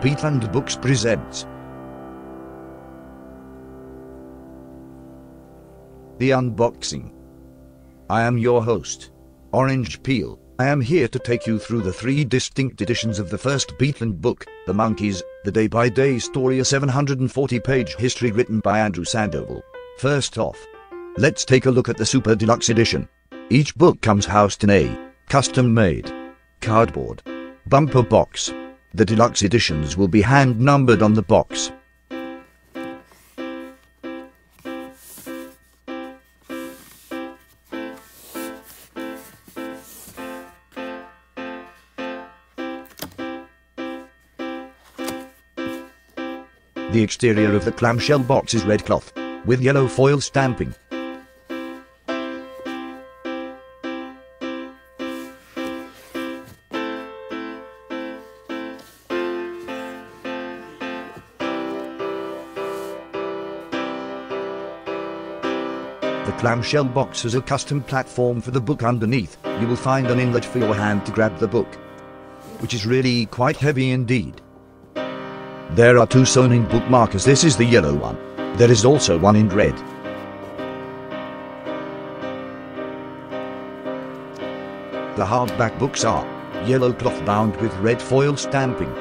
Beatland Books presents The Unboxing. I am your host, Orange Peel. I am here to take you through the three distinct editions of the first Beatland book, The Monkees, the day by day story, a 740 page history written by Andrew Sandoval. First off, let's take a look at the Super Deluxe Edition. Each book comes housed in a custom made cardboard bumper box. The deluxe editions will be hand numbered on the box. The exterior of the clamshell box is red cloth, with yellow foil stamping. The clamshell box has a custom platform for the book underneath. You will find an inlet for your hand to grab the book, which is really quite heavy indeed. There are two sewn in bookmarkers. This is the yellow one. There is also one in red. The hardback books are yellow cloth bound with red foil stamping.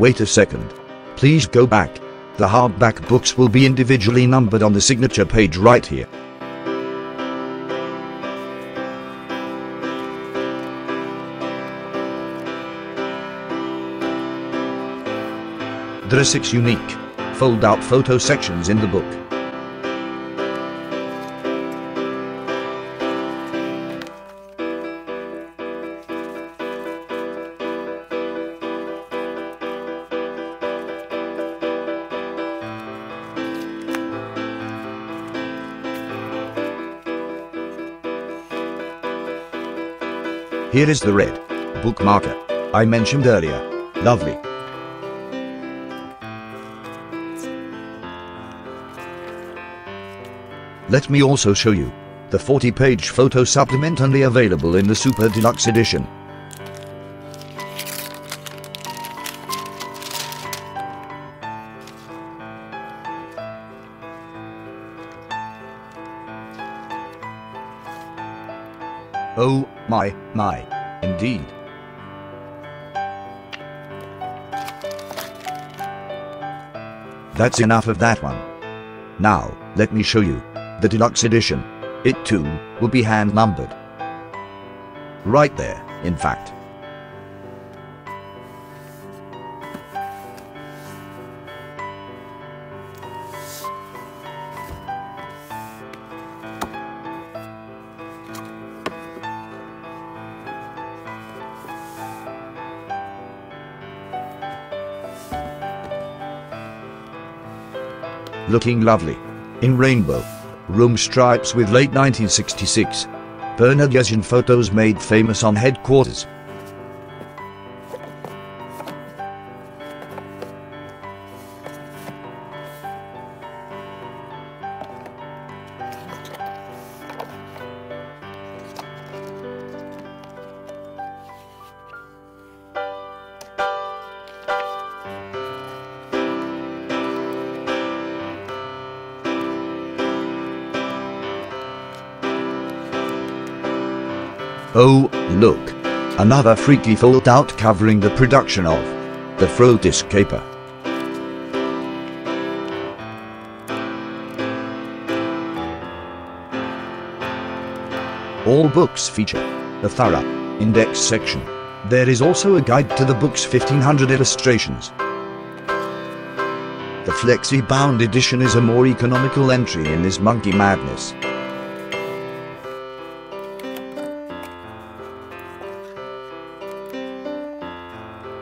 Wait a second. Please go back. The hardback books will be individually numbered on the signature page right here. There are six unique, fold-out photo sections in the book. Here is the red bookmarker I mentioned earlier. Lovely. Let me also show you the 40 page photo supplement only available in the Super Deluxe Edition. Oh, my, my, indeed. That's enough of that one. Now, let me show you the deluxe edition. It too will be hand numbered. Right there, in fact. Looking lovely. In rainbow room stripes with late 1966 Bernard Yeszin photos made famous on headquarters. Oh, look. Another freaky fold-out covering the production of The Throat Escaper. All books feature a thorough index section. There is also a guide to the book's 1500 illustrations. The flexi-bound edition is a more economical entry in this Monkee madness.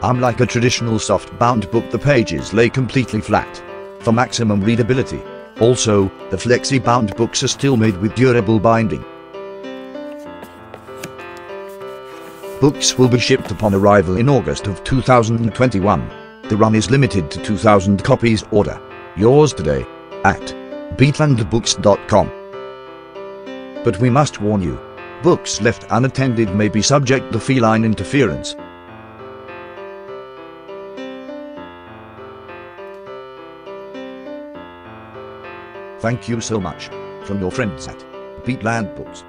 Unlike a traditional soft-bound book the pages lay completely flat, for maximum readability. Also, the flexi-bound books are still made with durable binding. Books will be shipped upon arrival in August of 2021. The run is limited to 2,000 copies order. Yours today, at beatlandbooks.com. but we must warn you. Books left unattended may be subject to feline interference. Thank you so much. From your friends at Beatland Books.